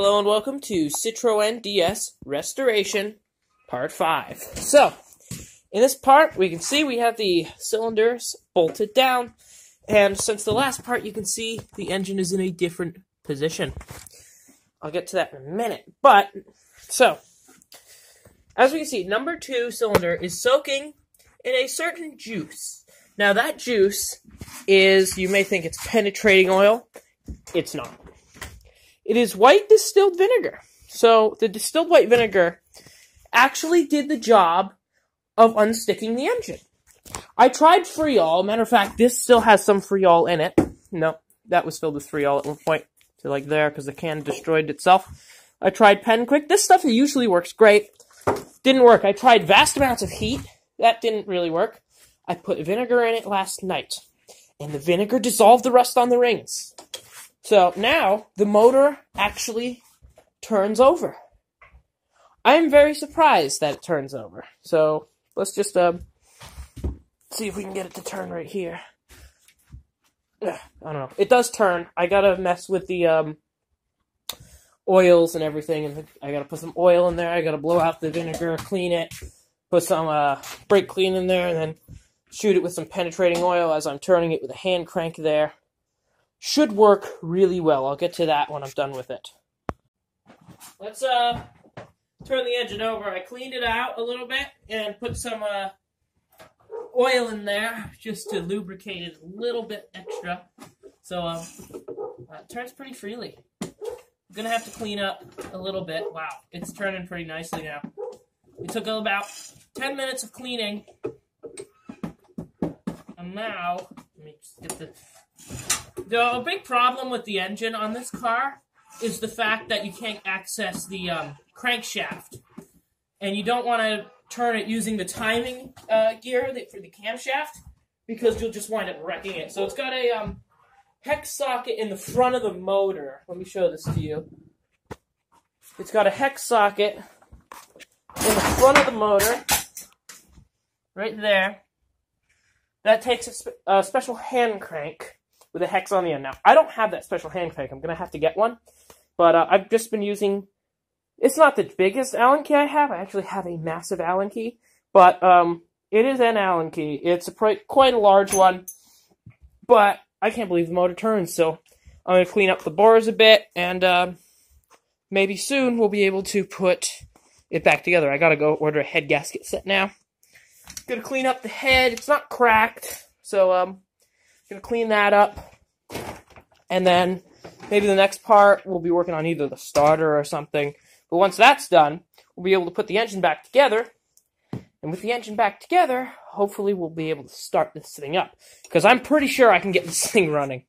Hello and welcome to Citroën DS Restoration Part 5. So, in this part, we can see we have the cylinders bolted down, and since the last part, you can see the engine is in a different position. I'll get to that in a minute, but, so, as we can see, number 2 cylinder is soaking in a certain juice. Now, that juice is, you may think it's penetrating oil, it's not. It is white distilled vinegar. So the distilled white vinegar actually did the job of unsticking the engine. I tried Freol. Matter of fact, this still has some Freol in it. No, that was filled with Freol at one point to like there because the can destroyed itself. I tried Penquick. This stuff usually works great. Didn't work. I tried vast amounts of heat. That didn't really work. I put vinegar in it last night, and the vinegar dissolved the rust on the rings. So now the motor actually turns over. I'm very surprised that it turns over. So let's just uh, see if we can get it to turn right here. Ugh, I don't know. It does turn. I gotta mess with the um, oils and everything, and I gotta put some oil in there. I gotta blow out the vinegar, clean it, put some uh, brake clean in there, and then shoot it with some penetrating oil as I'm turning it with a hand crank there should work really well. I'll get to that when I'm done with it. Let's uh turn the engine over. I cleaned it out a little bit and put some uh, oil in there just to lubricate it a little bit extra. So um, uh, it turns pretty freely. I'm gonna have to clean up a little bit. Wow, it's turning pretty nicely now. It took about 10 minutes of cleaning. And now, let me just get the the big problem with the engine on this car is the fact that you can't access the um, crankshaft, and you don't want to turn it using the timing uh, gear for the camshaft because you'll just wind up wrecking it. So it's got a um, hex socket in the front of the motor. Let me show this to you. It's got a hex socket in the front of the motor, right there. That takes a, spe a special hand crank with a hex on the end. Now, I don't have that special hand crank. I'm going to have to get one. But uh, I've just been using... It's not the biggest Allen key I have. I actually have a massive Allen key. But um, it is an Allen key. It's a quite a large one. But I can't believe the motor turns. So I'm going to clean up the bores a bit. And uh, maybe soon we'll be able to put it back together. I got to go order a head gasket set now. Gonna clean up the head. It's not cracked. So, um, Gonna clean that up. And then maybe the next part we'll be working on either the starter or something. But once that's done, we'll be able to put the engine back together. And with the engine back together, hopefully we'll be able to start this thing up. Because I'm pretty sure I can get this thing running.